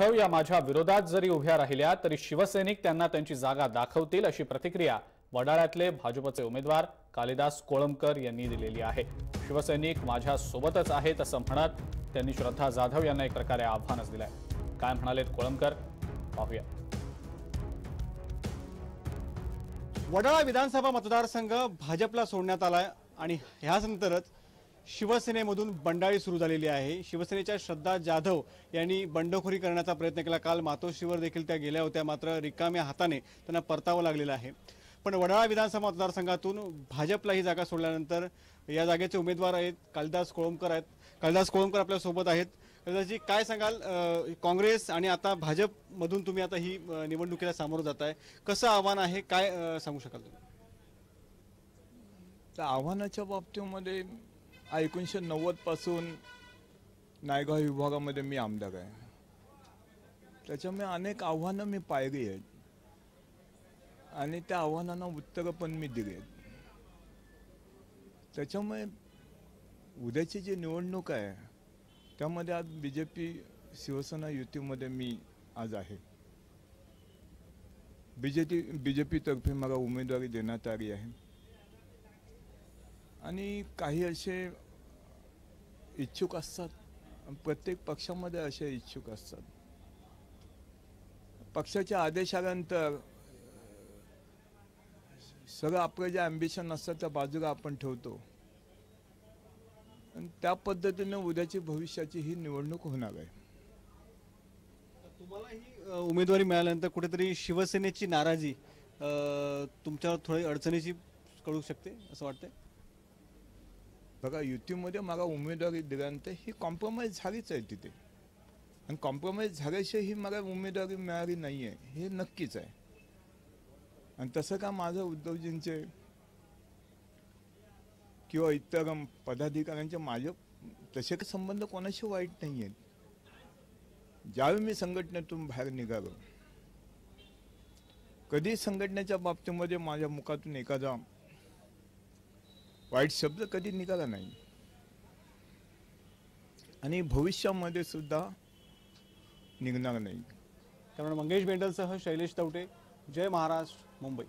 उद्धव या माझ्या विरोधात जरी उभ्या राहिल्या तरी शिवसैनिक त्यांना त्यांची जागा दाखवतील अशी प्रतिक्रिया वडाळ्यातले भाजपचे उमेदवार कालिदास कोळंबकर यांनी दिलेली आहे. शिवसैनिक माझ्या सोबतच आहेत असं म्हणत त्यांनी श्रद्धा जाधव यांना एक प्रकारे आव्हानच दिलंय. काय म्हणालेत कोळंबकर? पाहूया. वडाळा विधानसभा मतदारसंघ भाजपला सोडण्यात आलाय आणि ह्यानंतरच शिवसेनेमधून बंडाळी सुरू झालेली आहे. शिवसेनेच्या श्रद्धा जाधव यांनी बंडखोरी करण्याचा प्रयत्न केला. काल मातोश्रीवर देखील त्या गेल्या होत्या. मात्र रिकाम्या हाताने त्यांना परतावं लागलेलं आहे. पण वडाळा विधानसभा मतदारसंघातून भाजपला ही जागा सोडल्यानंतर या जागेचे उमेदवार आहेत कालिदास कोळंबकर आहेत. कालिदास कोळंबकर आपल्यासोबत आहेत. कालिदासजी काय सांगाल? काँग्रेस आणि आता भाजपमधून तुम्ही आता ही निवडणुकीला सामोरं जात आहे कसं आव्हान आहे? काय सांगू शकाल तुम्ही? तर आव्हानाच्या बाबतीमध्ये एकोणीसशे नव्वदपासून नायगाव विभागामध्ये मी आमदार आहे. त्याच्यामुळे अनेक आव्हानं मी पाहिली आहेत. आणि त्या आव्हानांना उत्तरं पण मी दिली आहेत. त्याच्यामुळे उद्याची जी निवडणूक आहे त्यामध्ये आज बी जे पी शिवसेना युतीमध्ये मी आज आहे. B J P B J पीतर्फे मला उमेदवारी देण्यात आली आहे. आणि काही असे इच्छुक असतात. प्रत्येक पक्षामध्ये असे इच्छुक असतात. पक्षाच्या आदेशानंतर सगळं आपलं जे ॲम्बिशन असतं त्या बाजूला आपण ठेवतो. आणि त्या पद्धतीने उद्याची भविष्याची ही निवडणूक होणार आहे. तुम्हाला ही उमेदवारी मिळाल्यानंतर कुठेतरी शिवसेनेची नाराजी तुमच्यावर थोडी अडचणीची कळू शकते असं वाटतंय? बघा युतीमध्ये मला उमेदवारी दिल्यानंतर ही कॉम्प्रोमाइज झालीच आहे तिथे. आणि कॉम्प्रोमाइज झाल्याशिवाय ही मला उमेदवारी मिळाली नाही आहे हे नक्कीच आहे. आणि तसं का माझं उद्धवजींचे किंवा इतर पदाधिकाऱ्यांचे माझे तसे काही संबंध कोणाशी वाईट नाही आहेत ज्यावेळी मी संघटनेतून बाहेर निघालो कधी संघटनेच्या बाबतीमध्ये माझ्या मुखातून एखादा वाईट शब्द कधी निघाला नाही. आणि भविष्यामध्ये सुद्धा निघणार नाही. त्यामुळे मंगेश बेंडलसह शैलेश तवटे जय महाराष्ट्र मुंबई.